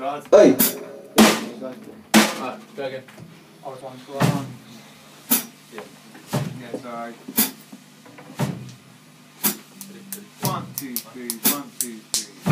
Right. Hey! Alright, go again. I was on to on. Yeah. Yeah, sorry. One, two, three, one, two, three.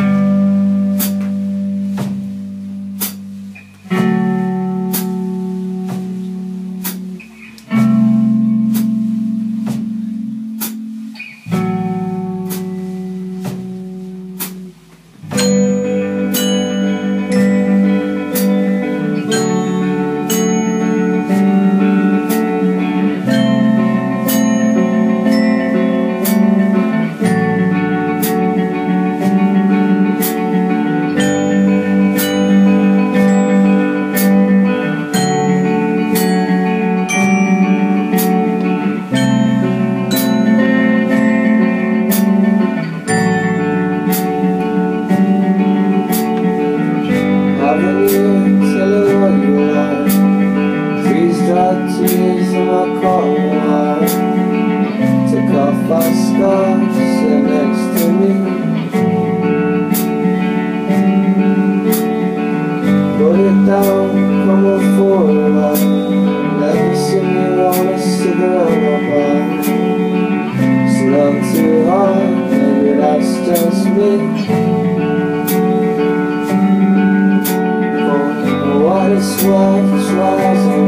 Tears in my wire. Took off my scarf, sit next to me. Put it down, for a while. Let me see you on a cigarette. It's not too hard, maybe that's just me. What is worth trying I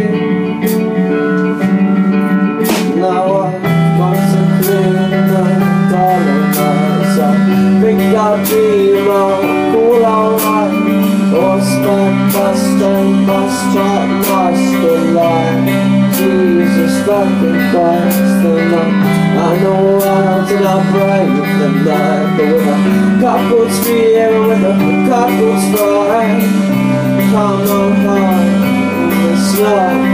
Strength, my strike, my still life Jesus fucking Christ and I, I know how till I break the night But with a cockroach fear, with a cockroach fright Come on high, not for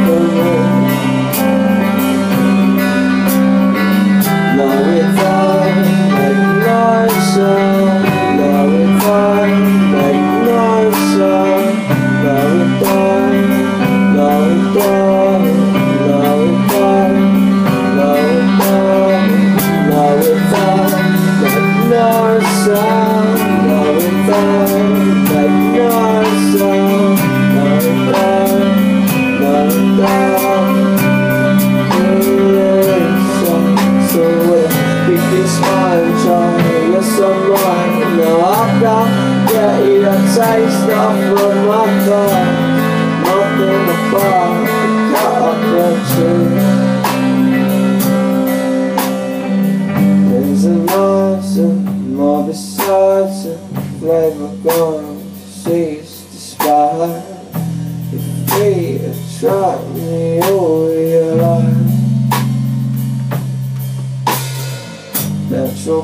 of from my. Nothing up the tree. There's a more besides a flavor gone, cease to spy. If we attract me your life. Natural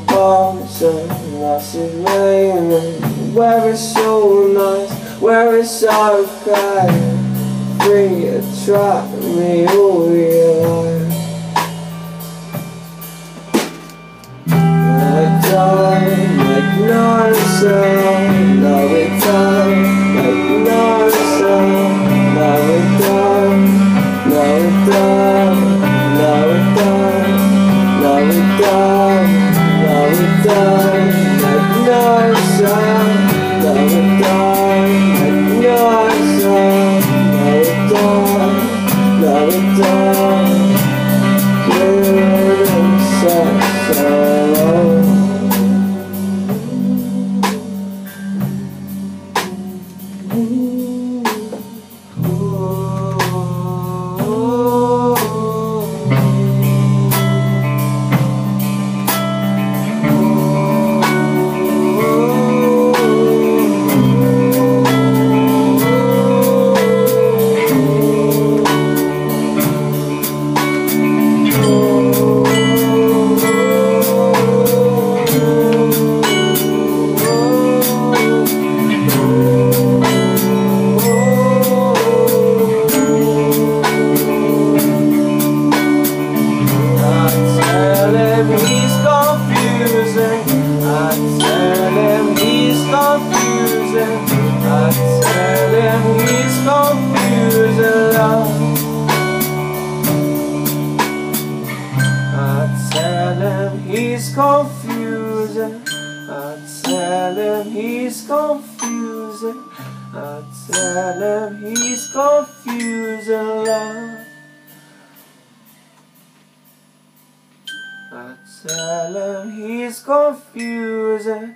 and massive rain Where it's so nice, where it's so okay Free attract me your life I die, no sound Now we die, no sound Now we die, now we die, now we die. Now we die, now we die, tell him he's confusing. I tell him he's confusing love. I tell him he's confusing. I tell him he's confusing. I tell him he's confusing love. I tell him he's confusing.